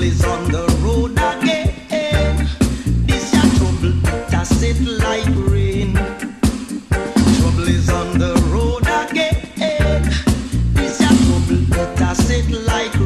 trouble is on the road again. This your trouble, like rain. Trouble is on the road again. This your trouble, like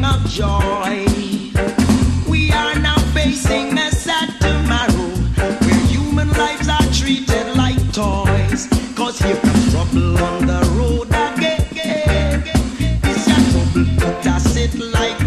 of joy. We are now facing a sad tomorrow where human lives are treated like toys. Cause here comes trouble on the road again. It's trouble, like